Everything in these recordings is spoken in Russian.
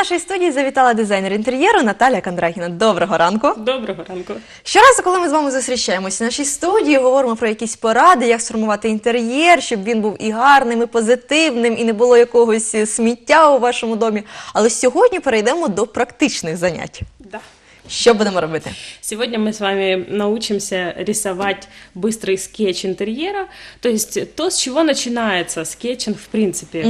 нашій студії завітала дизайнер інтер'єру Наталя Кондрахіна. Доброго ранку. Доброго ранку. Щоразу, коли ми з вами зустрічаємося в нашій студії, говоримо про якісь поради, як сформувати інтер'єр, щоб він був і гарним, і позитивним, і не було якогось е, сміття у вашому домі. Але сьогодні перейдемо до практичних занять. Да. Що будемо робити? Сегодня мы с вами научимся рисовать быстрый скетч интерьера, то есть то, с чего начинается скетчинг в принципе,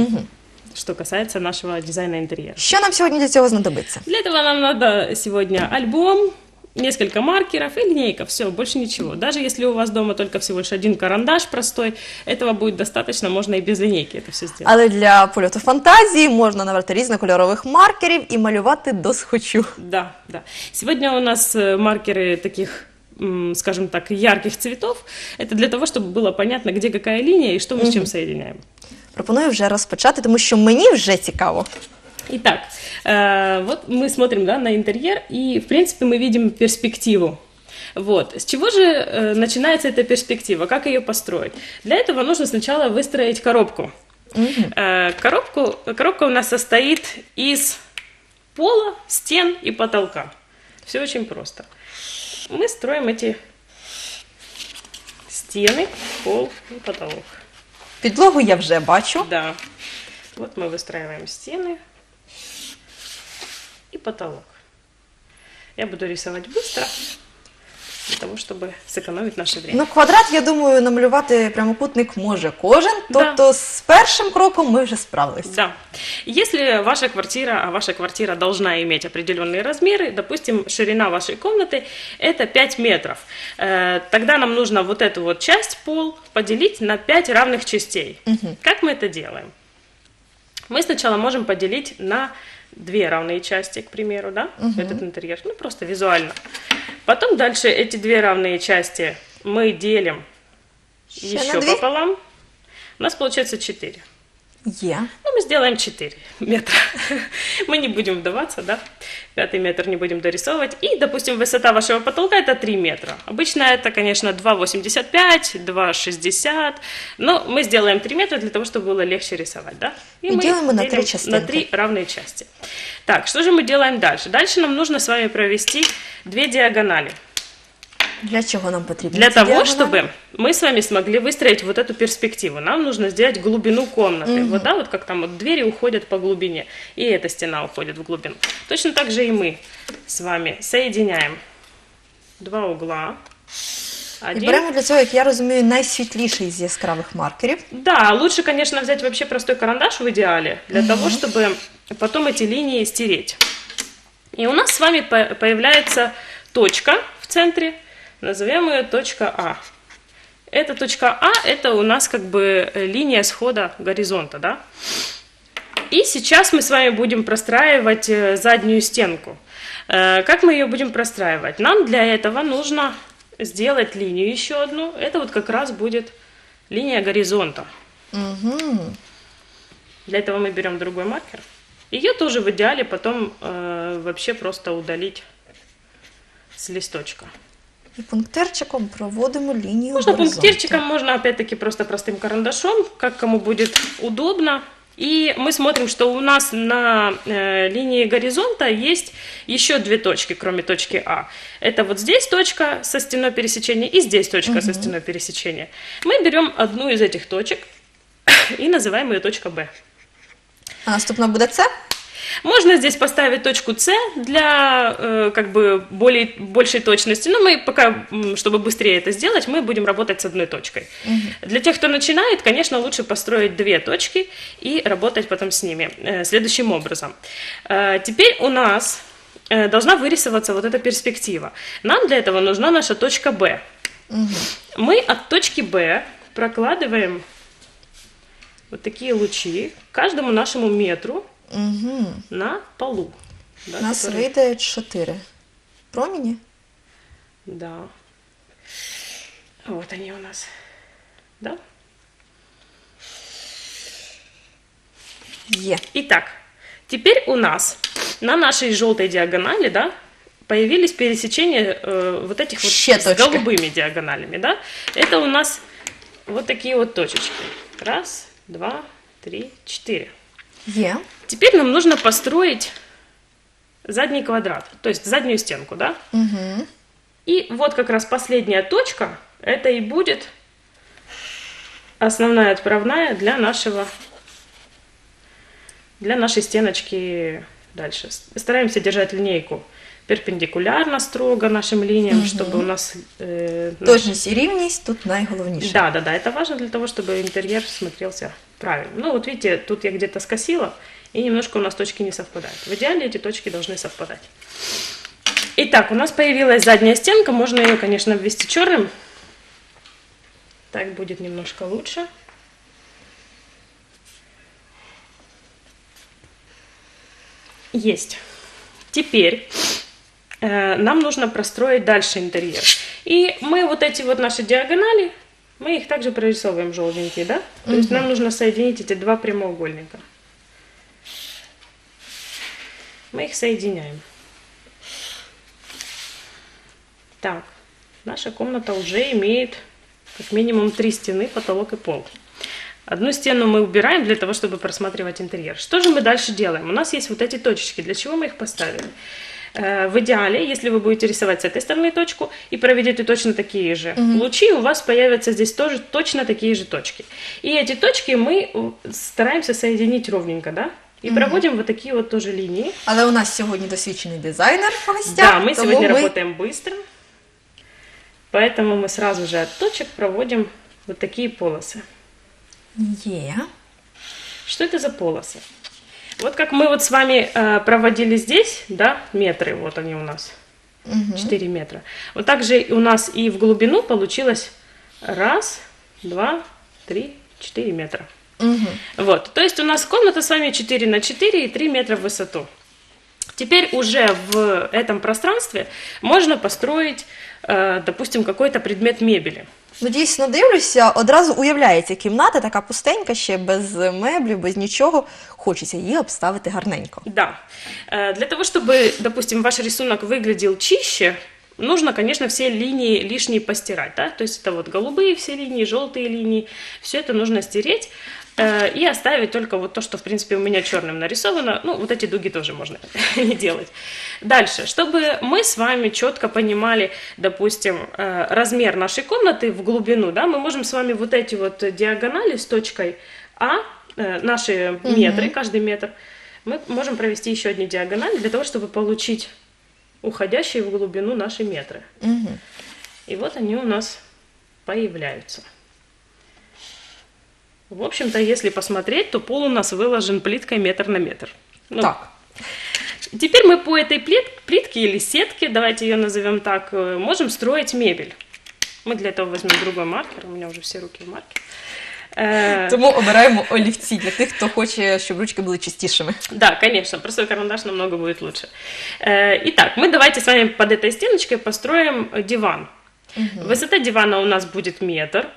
что касается нашего дизайна интерьера. Що нам сьогодні для цього знадобиться? Для этого нам надо сегодня альбом, несколько маркеров и линейка, все, больше ничего. Даже если у вас дома только всего лишь один карандаш простой, этого будет достаточно, можно и без линейки это все сделать. Але для польоту фантазії можна набрати різнокольорових маркерів і малювати до схочу. Да, да. Сегодня у нас э, маркеры таких м, скажем так, ярких цветов. Это для того, чтобы было понятно, где какая линия и что мы с чем соединяем. Пропоную вже розпочати, тому що мені вже цікаво. Итак, э, вот мы смотрим да, на интерьер, и, в принципе, мы видим перспективу. Вот. С чего же э, начинается эта перспектива? Как ее построить? Для этого нужно сначала выстроить коробку. Э, коробку. Коробка у нас состоит из пола, стен и потолка. Все очень просто. Мы строим эти стены, пол и потолок. Підлогу я вже бачу. Да. Вот мы выстраиваем стены и потолок. Я буду рисовать быстро, для того, чтобы сэкономить наше время. Ну, квадрат, я думаю, намалювати прямокутник може кожен. Да. Тобто з першим кроком ми вже справились. Да. Если ваша квартира, а ваша квартира должна иметь определенные размеры, допустим, ширина вашей комнаты это 5 метров, э, тогда нам нужно вот эту вот часть, пол, поделить на 5 равных частей. Как мы это делаем? Мы сначала можем поделить на две равные части, к примеру, да, этот интерьер, ну просто визуально. Потом дальше эти две равные части мы делим Еще еще на две? пополам. У нас получается 4. Є. Ну, мы сделаем 4 метра. Мы не будем вдаваться, да? Пятый метр не будем дорисовывать. И, допустим, высота вашего потолка это 3 метра. Обычно это, конечно, 2,85, 2,60. Но мы сделаем 3 метра для того, чтобы было легче рисовать, да? И делаем мы на три делим частинки. На 3 равные части. Так, что же мы делаем дальше? Дальше нам нужно с вами провести две диагонали. Для чого нам потрібно? Для ці того, діагоналі? чтобы мы с вами смогли выстроить вот эту перспективу, нам нужно сделать глубину комнаты. Вот, да, вот как там вот двери уходят по глубине, и эта стена уходит в глубину. Точно так же и мы с вами соединяем два угла. І Один. беремо для цього, як я розумію, найсвітліший з яскравих маркерів. Да, лучше, конечно, взять вообще простой карандаш в идеале, для того, чтобы потом эти линии стереть. И у нас с вами по- появляется точка в центре, назовем ее точка А. Эта точка А, это у нас как бы э, линия схода горизонта, да? И сейчас мы с вами будем простраивать э, заднюю стенку. Э, Как мы ее будем простраивать? Нам для этого нужно сделать линию еще одну. Это вот как раз будет линия горизонта. Для этого мы берем другой маркер. Ее тоже в идеале потом э, вообще просто удалить с листочка. І пунктирчиком проводимо лінію Можно горизонту. пунктирчиком, можно опять-таки просто простым карандашом, как кому будет удобно. И мы смотрим, что у нас на э, линии горизонта есть еще две точки, кроме точки А. Это вот здесь точка со стеной пересечения и здесь точка со стеной пересечения. Мы берем одну из этих точек и называем ее точка Б. А наступна буде це? Можно здесь поставить точку С для э, как бы более, большей точности. Но мы пока, чтобы быстрее это сделать, мы будем работать с одной точкой. Для тех, кто начинает, конечно, лучше построить две точки и работать потом с ними э, следующим образом. Э, теперь у нас э, должна вырисоваться вот эта перспектива. Нам для этого нужна наша точка Б. Мы от точки Б прокладываем вот такие лучи каждому нашему метру Угу. на полу. Да, У нас который- вийде чотири проміні. Да. Вот они у нас. Да? Є. Итак, теперь у нас на нашей желтой диагонали, да, появились пересечения э, вот этих вот Ще с точки. голубыми диагоналями, да. Это у нас вот такие вот точечки. Раз, два, три, четыре. Є. Теперь нам нужно построить задний квадрат, то есть заднюю стенку, да? Угу. И вот как раз последняя точка, это и будет основная отправная для нашего, для нашей стеночки дальше. Стараемся держать линейку перпендикулярно строго нашим линиям, чтобы у нас... э, наш- Точність і рівність тут найголовніше. Да, да, да, это важно для того, чтобы интерьер смотрелся правильно. Ну вот видите, тут я где-то скосила, и немножко у нас точки не совпадают. В идеале эти точки должны совпадать. Итак, у нас появилась задняя стенка, можно ее, конечно, обвести черным. Так будет немножко лучше. Есть. Теперь э, нам нужно простроить дальше интерьер. И мы вот эти вот наши диагонали, мы их также прорисовываем желтенькие, да? То есть нам нужно соединить эти два прямоугольника. Мы их соединяем. Так, наша комната уже имеет как минимум три стены, потолок и пол. Одну стену мы убираем для того, чтобы просматривать интерьер. Что же мы дальше делаем? У нас есть вот эти точечки. Для чего мы их поставили? Э, В идеале, если вы будете рисовать с этой стороны точку и проведете точно такие же лучи, у вас появятся здесь тоже точно такие же точки. И эти точки мы э, стараемся соединить ровненько, да? И проводим вот такие вот тоже линии. Але у нас сьогодні досвідчений дизайнер в гостях. Да, мы тому сегодня ми... работаем быстро, поэтому мы сразу же от точек проводим вот такие полосы. Є. Что это за полосы? Вот как мы вот с вами э, проводили здесь, да, метры, вот они у нас, 4 метра. Вот так же у нас и в глубину получилось раз, два, три, четыре метра. Угу. Вот, то есть у нас комната с вами 4 на 4 и 3 метра в высоту. Теперь уже в этом пространстве можно построить, э, допустим, какой-то предмет мебели. Ну, дійсно дивлюся, одразу уявляється кімната, така пустенька, ще без меблів, без нічого. Хочеться її обставити гарненько. Да. Э, Для того, чтобы, допустим, ваш рисунок выглядел чище, нужно, конечно, все линии лишние постирать, да, то есть это вот голубые все линии, желтые линии, все это нужно стереть э, и оставить только вот то, что, в принципе, у меня черным нарисовано, ну, вот эти дуги тоже можно не делать. Дальше, чтобы мы с вами четко понимали, допустим, э, размер нашей комнаты в глубину, да, мы можем с вами вот эти вот диагонали с точкой А, э, наши метры, каждый метр, мы можем провести еще одни диагонали для того, чтобы получить уходящие в глубину наши метры. Угу. И вот они у нас появляются. В общем-то, если посмотреть, то пол у нас выложен плиткой метр на метр. Ну, Так. Теперь мы по этой плит- плитке или сетке, давайте ее назовем так, э, можем строить мебель. Мы для этого возьмем другой маркер, у меня уже все руки в маркер. Э, Тому обираємо олівці для тих, хто хоче, щоб ручки були чистішими. Да, конечно, простой карандаш намного будет лучше. Э, Итак, мы давайте с вами под этой стеночкой построим э, диван. Высота дивана у нас будет метр,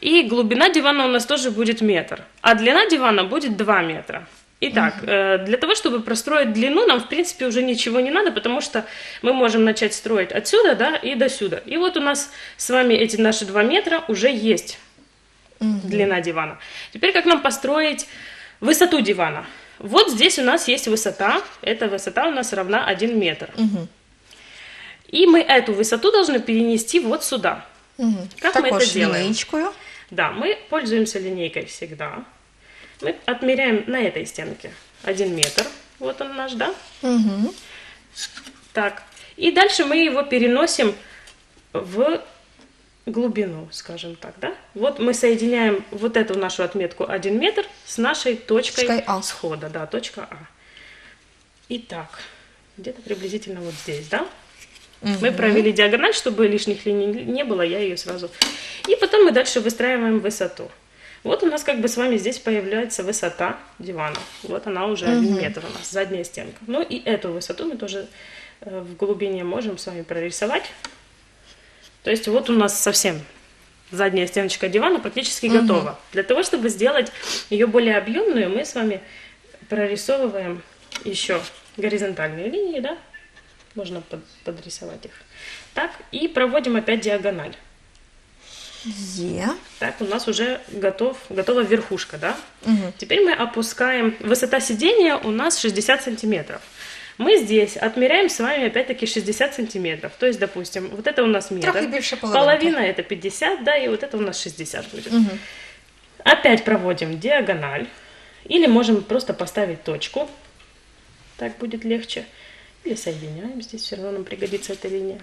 и глубина дивана у нас тоже будет метр, а длина дивана будет 2 метра. Итак, э, для того, чтобы простроить длину, нам, в принципе, уже ничего не надо, потому что мы можем начать строить отсюда, да, и до сюда. И вот у нас с вами эти наши 2 метра уже есть длина дивана. Теперь как нам построить высоту дивана? Вот здесь у нас есть высота. Эта высота у нас равна 1 метр. И мы эту высоту должны перенести вот сюда. Угу. Как мы Також это делаем? Да, мы пользуемся линейкой всегда. Мы отмеряем на этой стенке 1 метр. Вот он наш, да? Угу. Так. И дальше мы его переносим в глубину, скажем так, да? Вот мы соединяем вот эту нашу отметку 1 метр с нашей точкой Точкой А. схода, да, точка А. Итак, где-то приблизительно вот здесь, да? Мы провели диагональ, чтобы лишних линий не было, я ее сразу... И потом мы дальше выстраиваем высоту. Вот у нас как бы с вами здесь появляется высота дивана. Вот она уже 1 метр у нас, задняя стенка. Ну и эту высоту мы тоже э, в глубине можем с вами прорисовать. То есть вот у нас совсем задняя стеночка дивана практически готова. Для того, чтобы сделать ее более объемную, мы с вами прорисовываем еще горизонтальные линии, да? Можно под- подрисовать их. Так, и проводим опять диагональ. Є. Так, у нас уже готов, готова верхушка, да? Угу. Теперь мы опускаем... Высота сидения у нас 60 сантиметров. Мы здесь отмеряем с вами опять-таки 60 сантиметров. То есть, допустим, вот это у нас метр. Трохи більше половинки. Половина это 50, да, и вот это у нас 60 будет. Опять проводим диагональ. Или можем просто поставить точку. Так будет легче. Или соединяем. Здесь все равно нам пригодится эта линия.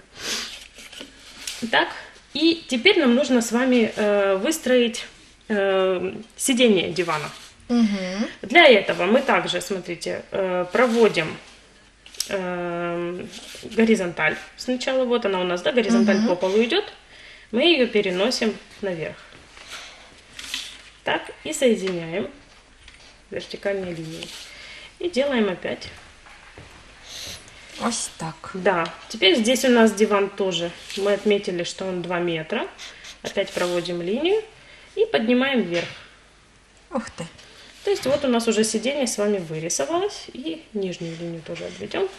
Так. И теперь нам нужно с вами э, выстроить э, сиденье дивана. Для этого мы также, смотрите, э, проводим э, горизонталь. Сначала вот она у нас, да, горизонталь по полу идет. Мы ее переносим наверх. Так, и соединяем вертикальной линией. И делаем опять. Ось так. Да, теперь здесь у нас диван тоже. Мы отметили, что он 2 метра. Опять проводим линию и поднимаем вверх. Ух ти. То есть вот у нас уже сиденье с вами вырисовалось. И нижнюю линию тоже обведем.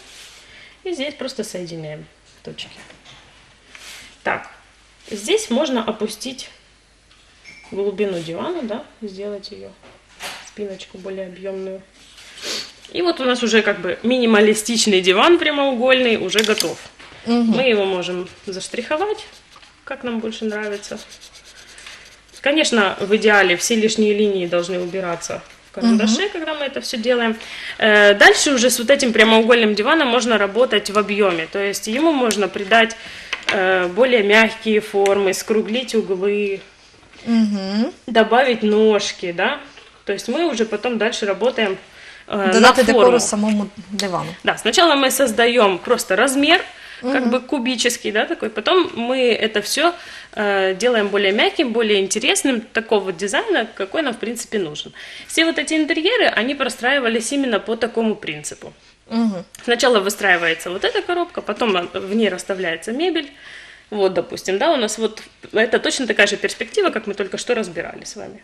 И здесь просто соединяем точки. Так, здесь можно опустить глубину дивана, да, сделать ее спиночку более объемную. И вот у нас уже как бы минималистичный диван прямоугольный уже готов. Мы его можем заштриховать, как нам больше нравится. Конечно, в идеале все лишние линии должны убираться карандаше, когда мы это все делаем. Э, Дальше уже с вот этим прямоугольным диваном можно работать в объеме. То есть ему можно придать э, более мягкие формы, скруглить углы, добавить ножки, да. То есть мы уже потом дальше работаем э, на Додати форму. декору самому дивану. Да, сначала мы создаем просто размер, как бы кубический, да, такой. Потом мы это все делаем более мягким, более интересным, такого дизайна, какой нам, в принципе, нужен. Все вот эти интерьеры, они простраивались именно по такому принципу. Сначала выстраивается вот эта коробка, потом в ней расставляется мебель. Вот, допустим, да, у нас вот это точно такая же перспектива, как мы только что разбирали с вами.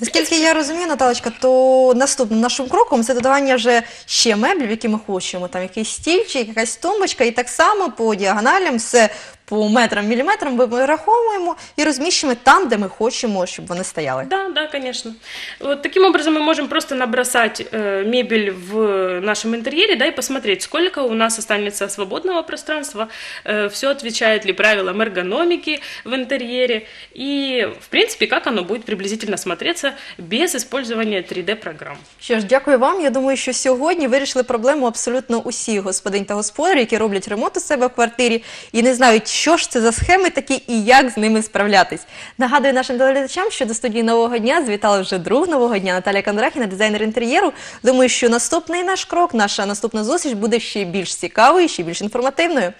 Наскільки я розумію, Наталочка, то наступним нашим кроком це додавання вже ще меблів, які ми хочемо. Там якийсь стільчик, якась тумбочка, і так само по діагоналям все по метрам, міліметрам ми вираховуємо і розміщуємо там, де ми хочемо, щоб вони стояли. Да, да, конечно. Вот таким образом мы можем просто набросать э, мебель в нашем интерьере, да, и посмотреть, сколько у нас останется свободного пространства, все отвечает ли правилам эргономики в интерьере, и, в принципе, как оно будет приблизительно смотреться без использования 3D-программ. Що ж, дякую вам. Я думаю, що сьогодні вирішили проблему абсолютно усі господинь та господарі, які роблять ремонт у себе в квартирі і не знають, що ж це за схеми такі і як з ними справлятись. Нагадую нашим телеглядачам, що до студії нового дня звітала вже друг нового дня Наталія Кондрахіна, дизайнер інтер'єру. Думаю, що наступний наш крок, наша наступна зустріч буде ще більш цікавою, ще більш інформативною.